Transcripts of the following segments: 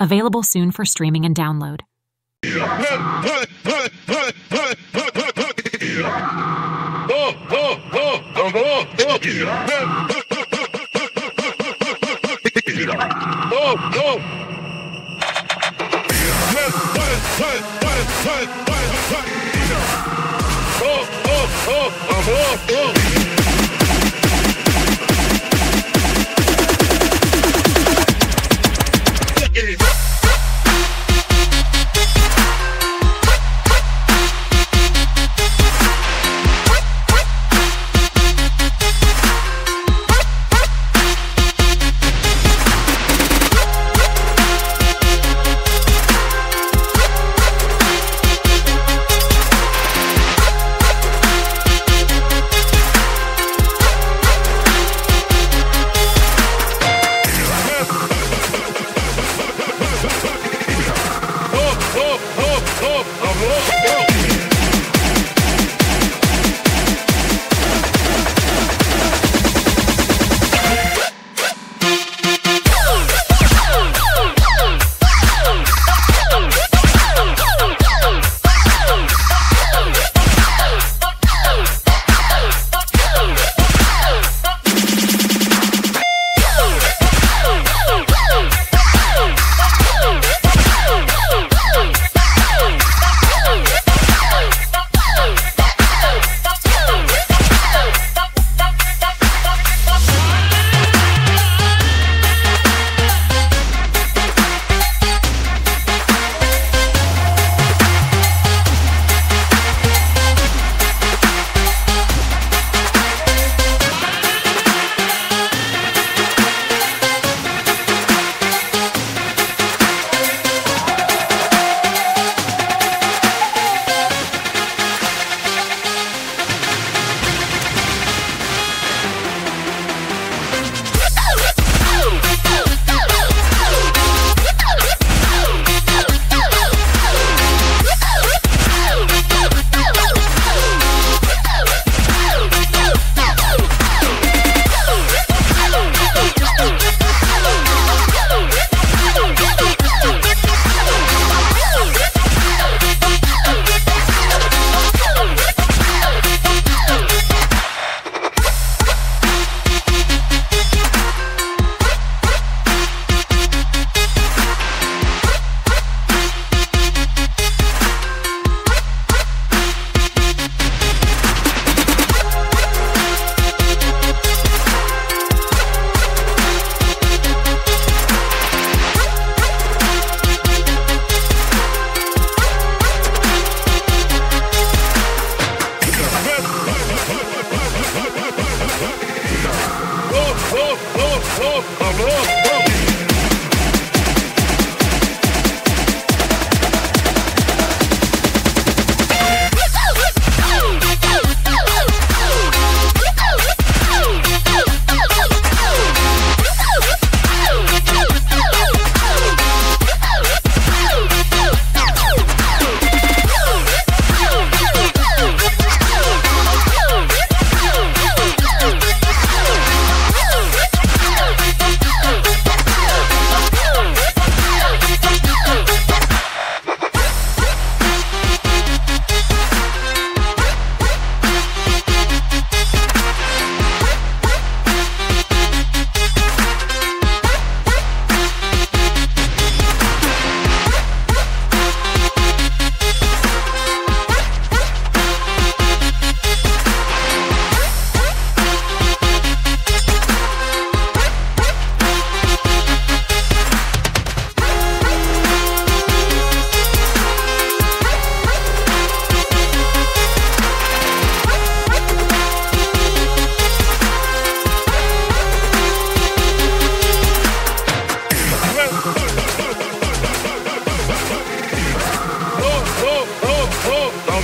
Available soon for streaming and download. Oh, oh, oh, oh, oh, oh.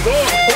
Oh,